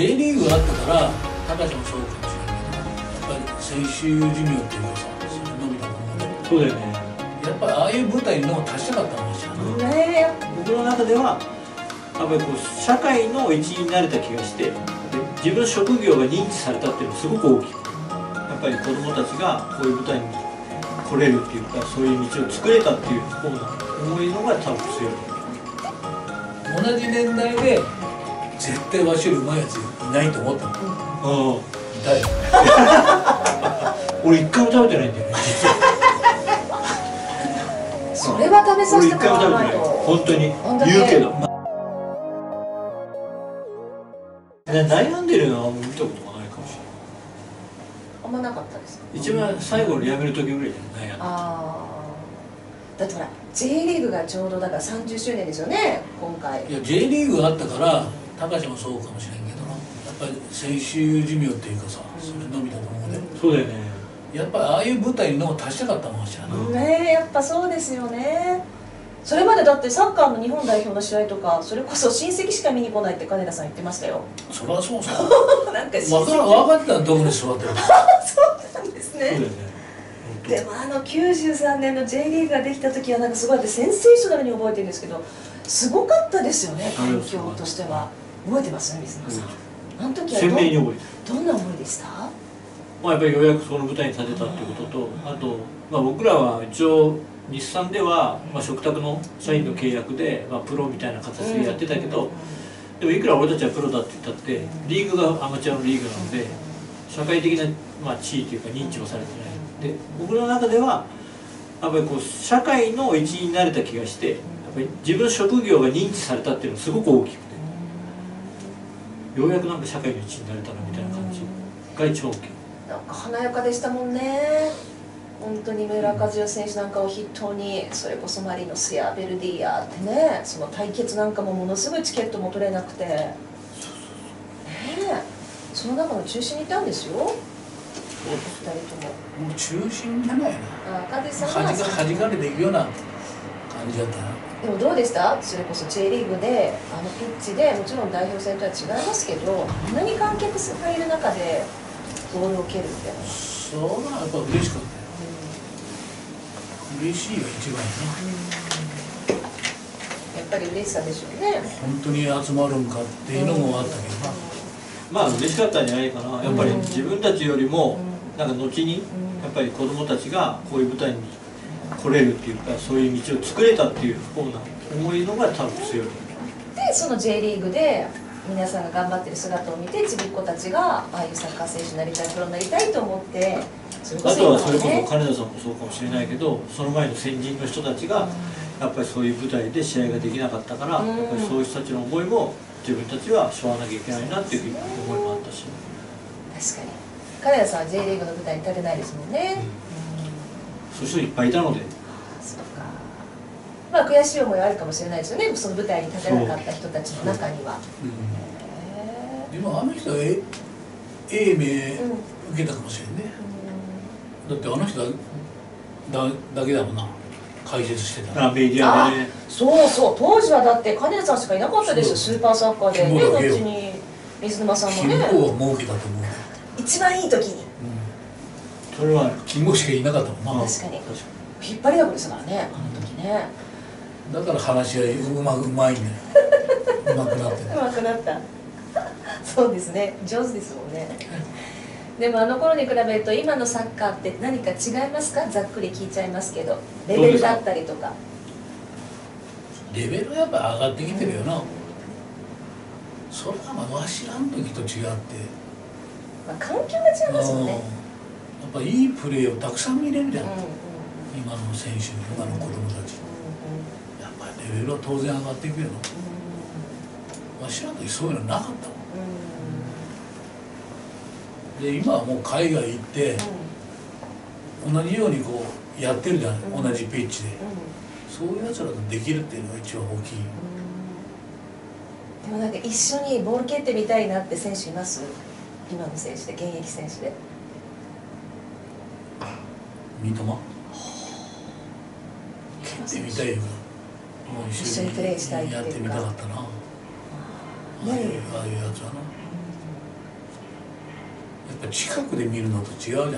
J リーグがあったから高橋もそうかもしれないけどやっぱり選手寿命っていうかさそれ伸びたと思うねそうだよねやっぱりああいう舞台にの達したかったのかしらな、ね。僕の中ではやっぱりこう社会の一員になれた気がしてで自分の職業が認知されたっていうのがすごく大きくてやっぱり子供たちがこういう舞台に来れるっていうかそういう道を作れたっていう方な思いのが多分強い。同じ年代で絶対わしよりうまいやついないと思ったの。あいたよあ俺一回も食べてないんだよね。実 はそれは食べさせてもらわないと。本当に。言うけど、ね悩んでるのは見たことがないかもしれない。あんまなかったです一番最後の辞める時ぐらいじゃない悩んでああだってほら J リーグがちょうどだから30周年ですよね今回。いや J リーグがあったから高橋もそうかもしれんけどぱり選手寿命っていうかさそれ伸びたと思うね。そうだよね。やっぱりああいう舞台にの達したかったのかしらな、ねえやっぱそうですよね。それまでだってサッカーの日本代表の試合とかそれこそ親戚しか見に来ないって金田さん言ってましたよ。そりゃそうさ。なんか親戚。分から分かってたらどこに座ってる。かそうなんですね。そうだよね。でもあの93年の J リーグができた時はなんかすごいあってセンセーショナルに覚えてるんですけどすごかったですよね環境としては。覚えてます？水野さんあの時はど鮮明に覚えて。るどんな思いでした？まあ、やっぱりようやくその舞台に立てたっていうこととあと、まあ、僕らは一応日産では、まあ、食卓の社員の契約で、まあ、プロみたいな形でやってたけど、でもいくら俺たちはプロだって言ったってリーグがアマチュアのリーグなので社会的な、まあ、地位というか認知もされてない。で僕の中ではやっぱりこう社会の一員になれた気がしてやっぱり自分の職業が認知されたっていうのがすごく大きくてようやくなんか社会の一員になれたなみたいな感じ。が一番大きい。なんか華やかでしたもんね。本当に三浦和代選手なんかを筆頭にそれこそマリノスやベルディアってねその対決なんかもものすごいチケットも取れなくて。ねえ。その中の中心にいたんですよ。お二人とも。もう中心じゃないなあ和志さんは弾か弾かれていくような感じだったな。でもどうでした？それこそ J リーグであのピッチでもちろん代表戦とは違いますけどあんなに観客がいる中でボールを蹴るってそれはやっぱ嬉しかったよ。嬉しいが一番ややっぱり嬉しさでしょうね。な本当に集まるんかっていうのもあったけどな。まあ嬉しかったんじゃないかな。やっぱり自分たちよりもなんか後にうん。やっぱり子供たちがこういう舞台に来れるっていうかそういう道を作れたっていう方な思いのが多分強い。でその J リーグで皆さんが頑張ってる姿を見てちびっ子たちがああいうサッカー選手になりたいプロになりたいと思ってそれこあそとはそれこそね金田さんもそうかもしれないけどその前の先人の人たちがやっぱりそういう舞台で試合ができなかったからうん。やっぱりそういう人たちの思いも自分たちは背負わなきゃいけないなっていう思いもあったし、確かに。金谷さんは J リーグの舞台に立てないですもんね、そういう人いっぱいいたので。そうか。まあ悔しい思いはあるかもしれないですよね。その舞台に立てなかった人たちの中には。へでもあの人はえええ目えうん受けたかもしれんね。だってあの人はだだけだもんな。解説してたあメディアでね。そうそう。当時はだって金谷さんしかいなかったですよスーパーサッカーでね後に水沼さんもね。金庫は儲けたと思うね、一番いい時にそれはうん、金庫しかいなかったもんな。確かに。引っ張りだこですからねあの時ね。だから話し合いうまうまいんだようまくなってね。上手くなった。そうですね。上手ですもんね。でもあの頃に比べると今のサッカーって何か違いますか？ざっくり聞いちゃいますけど。レベルだったりとか。レベルはやっぱ上がってきてるよな、それはまあわしらの時と違って。まあ、環境が違いますもんね。うんやっぱいいプレーをたくさん見れるじゃん、うんうんうん。今の選手今の子供たち。やっぱりレベルは当然上がっていくよなわしらの時そういうのなかったもん。で今はもう海外行って同じようにこうやってるじゃない、うん。同じピッチで。そういうやつらとできるっていうのが一番大きい。でもなんか一緒にボール蹴ってみたいなって選手います？今の選手で現役選手で三笘？蹴ってみたいよ。もう一緒にプレーしたいやってみたかったな。ああいうああいうやつはな。ぱ近くで見るのと違うじゃん。うん。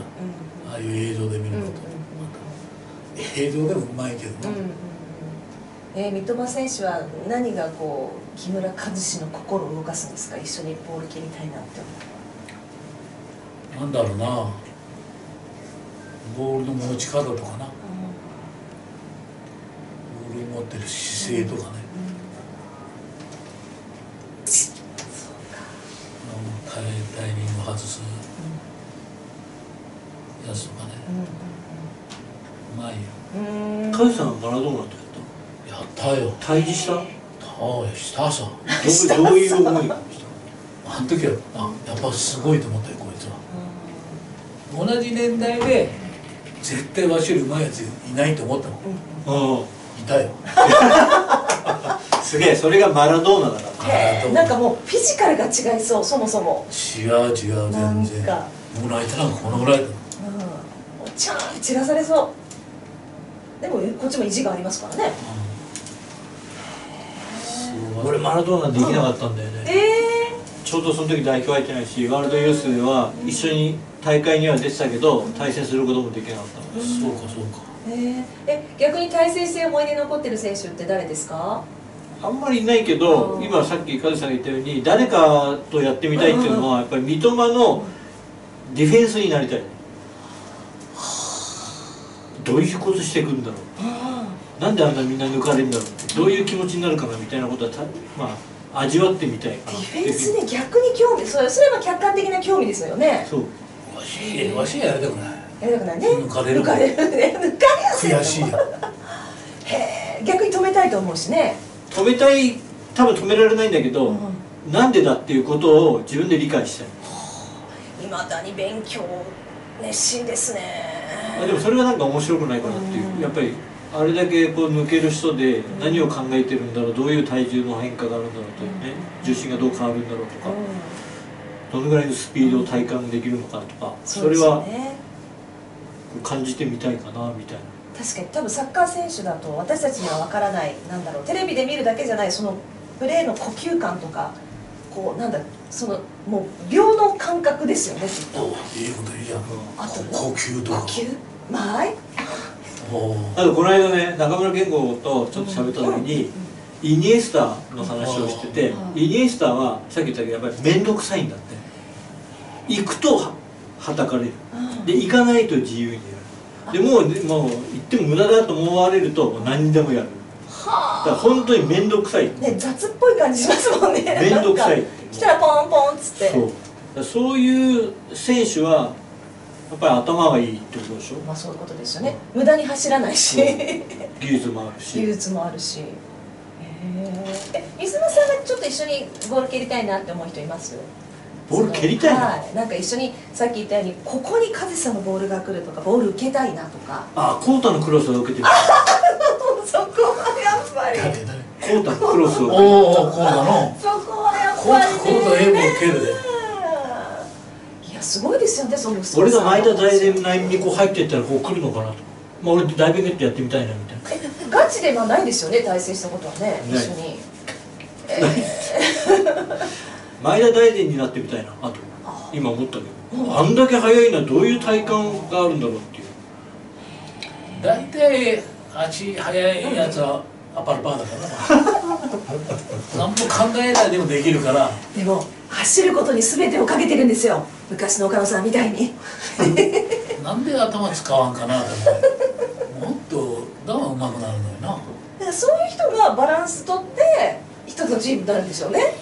ああいう映像で見るのと、うんうん映像でもうまいけどな、うん。えー、三笘選手は何がこう木村和志の心を動かすんですか？一緒にボール蹴りたいなって思なんだろうなボールの持ち方とかな。ボール持ってる姿勢とかね、あのタイタイミング外す。やつとかね。うまいよ。うん。うんカズさんはマラドーナとやっやったよ。た退治した？どたよしたさ。うどういう思いがしあの時はあやっぱすごいと思ったよこいつは。同じ年代で絶対わしよりうまいやついないと思ったもん。たうん。いたよ。すげえそれがマラドーナだから。なんかもうフィジカルが違いそうそもそも、違う違うなん全然か胸板なんかこのぐらいだうん、おちゃんって散らされそう。でもこっちも意地がありますからね。すごい俺マラドーナできなかったんだよね。えちょうどその時代表入ってないしワールドユースでは一緒に大会には出てたけど対戦することもできなかったのそうかそうか。ー、えー、え逆に対戦して思い出に残ってる選手って誰ですか？あんまりいないけどうん。今さっきカズさんが言ったように誰かとやってみたいっていうのはやっぱり三笘のディフェンスになりたい。どういうことしてくんだろあうなんであんなみんな抜かれるんだろうどういう気持ちになるかなみたいなことはたまあ味わってみたいかデなィフェンスに逆に興味それそれは客観的な興味ですよね。そうわしわしやりたくない。やりたくないね。抜かれる抜かれる。ね抜かれやすい悔しいやん。へえ逆に止めたいと思うしね。止めたい多分止められないんだけど、うん。なんでだっていうことを自分で理解したい。いまだに勉強熱心ですね。あでもそれがなんか面白くないかなっていう、うん。やっぱりあれだけこう抜ける人で何を考えてるんだろうどういう体重の変化があるんだろうとね重心がどう変わるんだろうとか、どのぐらいのスピードを体感できるのかとか、それはね感じてみたいかなみたいな。確かに。多分サッカー選手だと私たちには分からないなんだろう。テレビで見るだけじゃないそのプレーの呼吸感とかこうなんだそのもう秒の感覚ですよねきっと。おいいこと言うじゃん。あと呼吸とか。呼吸？間合い？おあとこの間ね中村健吾とちょっと喋った時に、イニエスタの話をしてて、うん。イニエスタはさっき言ったけどやっぱり面倒くさいんだって行くとははたかれる。うんで行かないと自由にやる。でもうもう行っても無駄だと思われるともう何にでもやる。はだから本当に面倒くさい。あね雑っぽい感じしますもんね。面倒くさい。なんか来たらポンポンっつって。そう。そういう選手はやっぱり頭がいいってことでしょ？まあそういうことですよね。無駄に走らないし。技術もある技し術もあるし。え水野さんがちょっと一緒にボール蹴りたいなって思う人います？ボール蹴りたいの？はい。なんか一緒にさっき言ったようにここにカズさんのボールが来るとかボール受けたいなとか。あコータのクロスを受けてる。そこはやっぱり。誰誰コータのクロスをおおこうだの？そこはやっぱりね。こうだエボ蹴るで。いやすごいですよねその俺が前田大然内にこう入っていったらこう来るのかなと。まあ俺ダイビングネットやってみたいなみたいな。えガチではないですよね対戦したことはね。一緒に 前田大然になってみたいなあと。あ今思ったけど。あんだけ速いのはどういう体感があるんだろうっていう。大体足速いやつはアパルパーだからな。何も考えないでもできるから。でも走ることに全てをかけてるんですよ。昔の岡野さんみたいに。なんで頭使わんかなと思ってもっとだから上手くなるのよな。だからそういう人がバランス取って一つのチームになるんでしょうね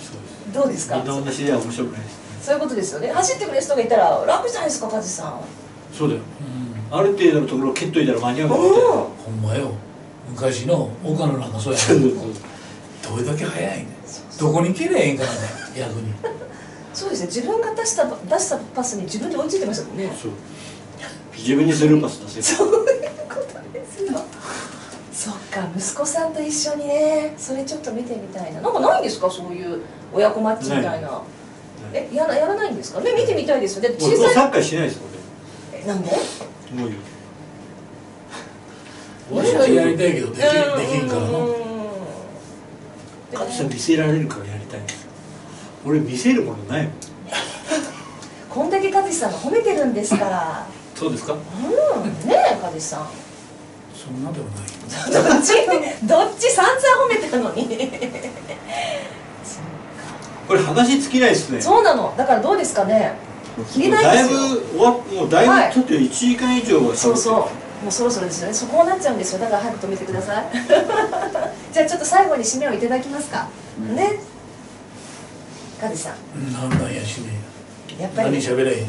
どうですか？みんな面白くないですそういうことですよね。走ってくれる人がいたら楽じゃないですかカジさん。そうだよ。うん。ある程度のところを蹴っといたら間に合うみたいなうんほんまよ。昔の岡野なんかそうや。そうそうねどれだけ速いねん。どこに蹴りゃええんかなね逆に。そうですね。自分が出した出したパスに自分で追いついてましたもんね。そう。自分にスルーパス出せそういうことですよ。そっか息子さんと一緒にね。それちょっと見てみたいな。なんかないんですか？そういう親子マッチみたいな。えやらやらないんですか？ね見てみたいですよ。ね俺もう小さい。サッカーしないですよえなんで？俺もういい。わしはやりたいけどできできんからな。うんカズさん見せられるからやりたいんですよ。俺見せるものないもん。こんだけ和志さんが褒めてるんですから。そうですか？うん。ねえ梶さん。そんなでもない。どっち？どっち？散々褒めてるのにこれ話尽きないですね。そうなの。だからどうですかね。切りないですよ。だいぶ終わもうだいぶ、はい。ちょっと1時間以上はそうそう。もうそろそろですよね。そこうなっちゃうんですよ。だから早く止めてください。じゃあちょっと最後に締めをいただきますか、ね。梶さん。うん。なんなんやしね何やっぱり喋れへん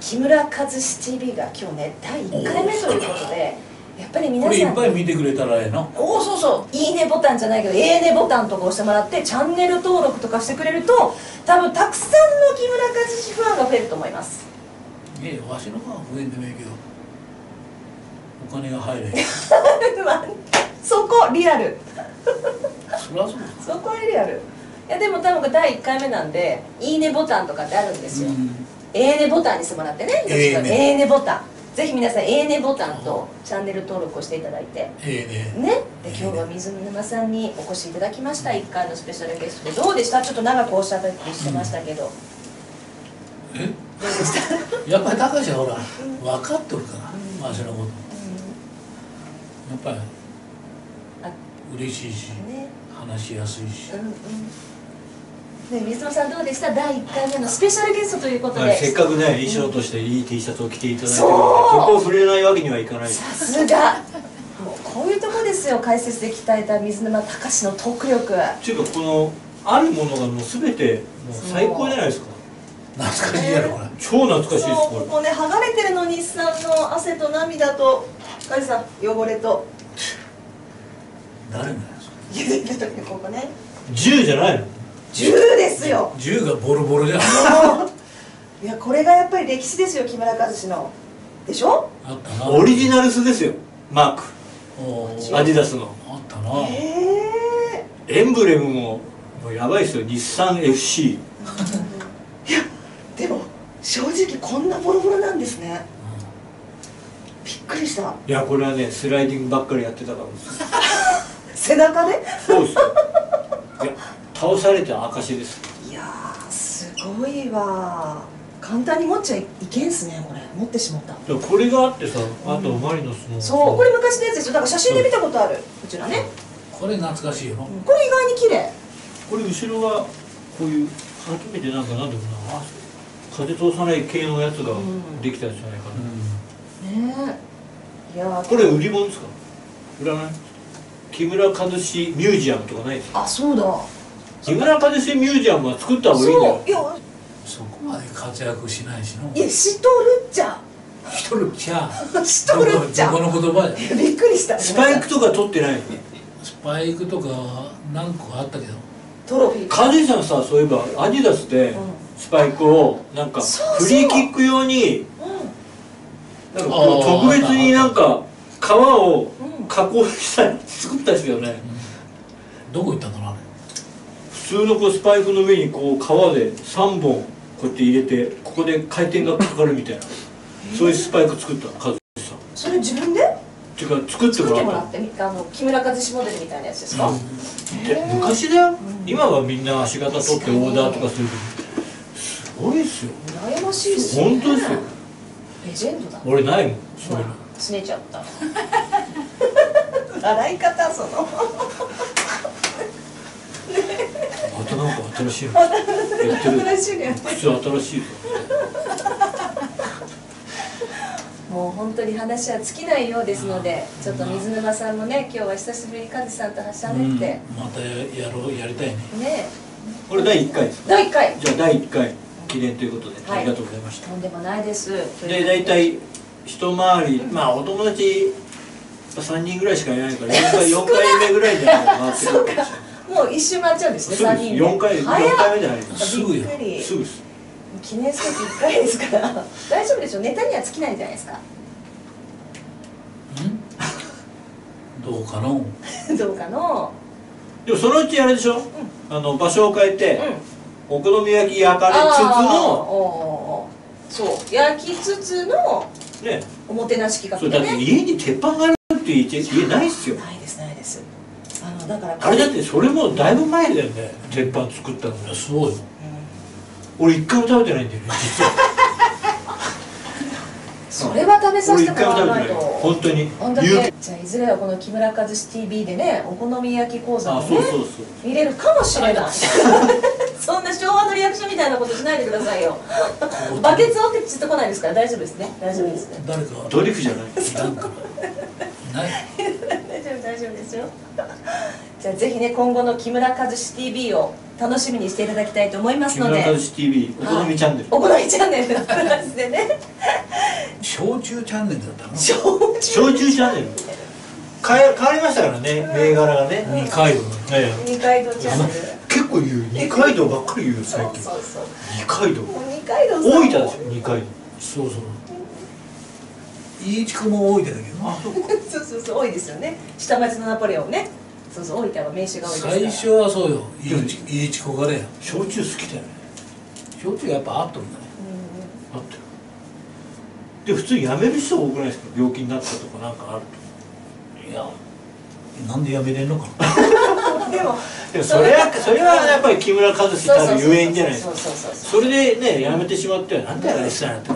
木村和志 TV が今日ね第1回目ということでやっぱり皆これいっさんぱい見てくれたらええの。おおそうそういいねボタンじゃないけどいいねボタンとか押してもらってチャンネル登録とかしてくれると多分たくさんの木村和志ファンが増えると思います。ええわしの方が増えんでもええけどお金が入れへん。まあそこリアル。そりゃそうそこはリアル。いやでも多分第1回目なんでいいねボタンとかってあるんですよ、ええねボタンにしてもらってねええね。ええねボタンぜひ皆さんええねボタンとチャンネル登録をしていただいて。ええねね？で今日は水沼さんにお越しいただきました。1回のスペシャルゲストで。どうでした？ちょっと長くおしゃべりしてましたけど、えどうでした、やっぱり高橋はほら分かっとるからわしのこと。やっぱりあ嬉しいしね。話しやすいし。うんうんで水野さんどうでした？第1回目のスペシャルゲストということで、はいせっかくね衣装としていい T シャツを着ていただいてるそこを触れないわけにはいかない。さすが。もうこういうとこですよ解説で鍛えた水沼隆のトーク力。っていうかこのあるものがもう全てもう最高じゃないですか。懐かしいやろこれ。超懐かしいですこれ。ここね剥がれてるの日産の汗と涙と梶さん汚れと。誰なんやそれいやいやここね。銃じゃないの銃ですよ。銃がボロボロじゃん。いやこれがやっぱり歴史ですよ木村和志の。でしょ？あったな。オリジナルスですよ。マーク。アディダスの。あったな。へえエンブレムももうやばいですよ。日産 FC いやでも正直こんなボロボロなんですね。びっくりした。いやこれはねスライディングばっかりやってたからですよ背中で？そうですよ。いや倒された証です。いやーすごいわ。簡単に持っちゃいけんすねこれ。持ってしまった。これがあってさあとマリノスの。そうこれ昔のやつですよだから写真で見たことある。こちらね、これ懐かしいよ。なうん。これ意外に綺麗。これ後ろがこういう初めてなんかなんだろうなあ風通さない系のやつがん。できたんじゃないかな、ねえ。いやー。これ売り物ですか？売らない？木村和志ミュージアムとかないですか？あそうだ木村和志ミュージアムは作った方がいいんだよ。そういやそこまで活躍しないしないやしとるっちゃ。一人じゃ。しとるっちゃ。どこの言葉やびっくりした。スパイクとか取ってないスパイクとか何個かあったけど。トロフィー。和志さんさそういえばアディダスでうん。スパイクをなんかフリーキック用にう。なんか特別になんか革をんうん。加工した作ったんですよね。どこ行ったんだろ普通のこうスパイクの上にこう革で3本こうやって入れてここで回転がかかるみたいな。そういうスパイク作った和志さん。それ自分で？っていうか作って作ってもらっったてあの木村和志モデルみたいなやつですか、たで昔だよ。今はみんな足型取ってオーダーとかするけどすごいですよ。羨ましいっすね。本当ですよレジェンドだ。俺ないもんそういうの。すねちゃった。笑い方その。またなんか新しいの。やってる新しいのやって靴新しいぞもう本当に話は尽きないようですのでちょっと水沼さんもね今日は久しぶりにカズさんとしゃべって、ねまたやろうやりたいね。これ第1回です第1回。じゃあ第1回記念ということで、はい。ありがとうございました。とんでもないです。で大体一回りまあお友達3人ぐらいしかいないから4回 4回目ぐらいで回ってくるかもしれないもう一周回っちゃうんですね3すぐです。人で。4回四早っ。回目で入りますす。ぐよびっくり。すぐです記念すべき1回ですから。大丈夫でしょネタには尽きないんじゃないですか。ん？どうかの？どうかの？でもそのうちあれでしょ、あの場所を変えて、うん。お好み焼き焼かれつつのそう。焼きつつのね。おもてなし企そうだって画でね家に鉄板があるっていう家家ないっすよないですないですあのだから。あれだってそれもだいぶ前だよね。鉄板作ったのいやそうよ俺一回も食べてないんだよね実は。それは食べさ俺せてもらわないと。本当に。じゃあいずれはこの木村和志 TV でねお好み焼き講座あもねそうそうそう。見れるかもしれない。そんな昭和のリアクションみたいなことしないでくださいよ。バケツをつってこないですから大丈夫ですね。大丈夫ですね。誰かドリフじゃない。ない大丈夫大丈夫ですよじゃあぜひね今後の木村和志 TV を楽しみにしていただきたいと思いますので。木村和志 TV お好みチャンネル。お好みチャンネル。の話でね。焼酎チャンネルだったの？焼酎焼酎チャンネル。変え変わりましたからね銘柄がね。二階堂の。ええ。二階堂チャンネル。結構言う。二階堂ばっかり言う最近。そうそう二階堂。二階堂大分ですよ。二階堂。そうそう。いいちこも大分だけど。なそうそうそうそう。多いですよね。下町のナポレオンねそうそう大分は名刺が多いですから。最初はそうよ。いいちいいちこがね焼酎好きだよね。焼酎やっぱ合っとるんだねあってで普通に辞める人多くないですか？病気になったとかなんかあるいやなんでやめれんのかうん でもとでもそれはそれはやっぱり木村和志たるゆえんじゃないですか。そうそうそうそうそれでね辞めてしまってはなんであれしたんやって。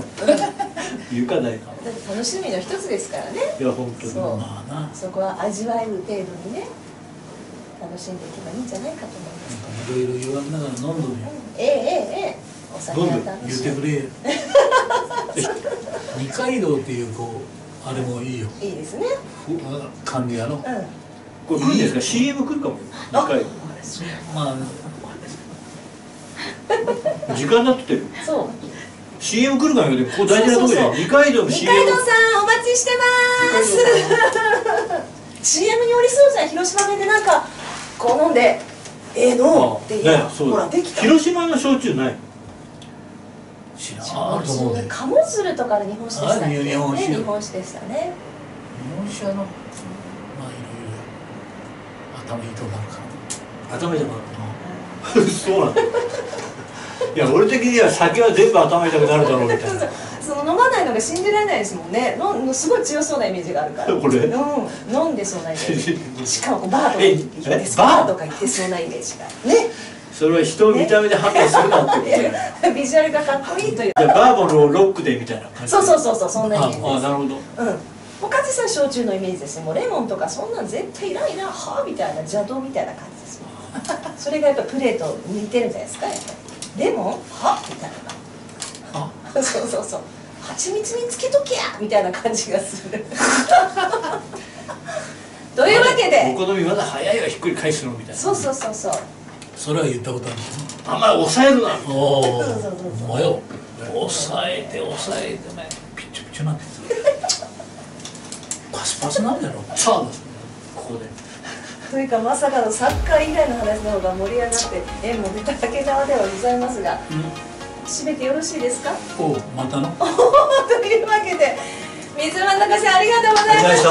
言うかないかだって楽しみの一つですからね。いや本当に。そう。まあな。そこは味わえる程度にね楽しんでいけばいいんじゃないかと思いますいろいろ言われながら飲ん。どるよええええええお酒は楽言ってくれ二階堂っていうこうあれもいいよいいですね管理屋のうん。これ来るん。ですか CM 来るかもあ2回まあ時間になってるそう CM 来るかもよでここ大事なとこじゃん。二階堂の CM 階堂さん。お待ちしてます CM に寄り添うじゃん。広島弁でなん。かこう飲んでええのって言うねほらできた。広島の焼酎ない？知らんあると思うで日鴨鶴とかで日本酒でしたっけ？あ日本酒。ね日本酒でしたね。本酒あのまあいろいろ頭いいとなるから。頭痛くなる。そうなんだ。いや俺的には酒は全部頭痛くなるだろうみたいな その飲まないのが信じられないですもんね。のすごい強そうなイメージがあるから。これ？うん、飲んでそうなイメージ。しかもバーとかえ行ってえババーーとか行ってそうなイメージが。ね。それは人を見た目で判断するなってこと？ビジュアルがかっこいいという。バーボンのロックでみたいな感じ？そうそうそうそうそんなイメージです。ああなるほど。うん。岡地さん焼酎のイメージですねもうレモンとかそんなん絶対いらんいらんはあみたいな邪道みたいな感じですよそれがやっぱプレート似てるんじゃないですかやっぱり。レモンはみたいなあ そうそうそう。蜂蜜につけときゃみたいな感じがする。というわけおで好みまだ早いわひっくり返すのみたいな。そうそうそうそう。それは言ったことあるあんまり抑えるな。おおそうそうそうお前よ抑えて抑えてね。ピッチピチなんて パスパスなんだろさあここで。というかまさかのサッカー以外の話の方が盛り上がって縁も出た竹川ではございますが締めてよろしいですか？おまたの？というわけで水間中さんありがとうございました。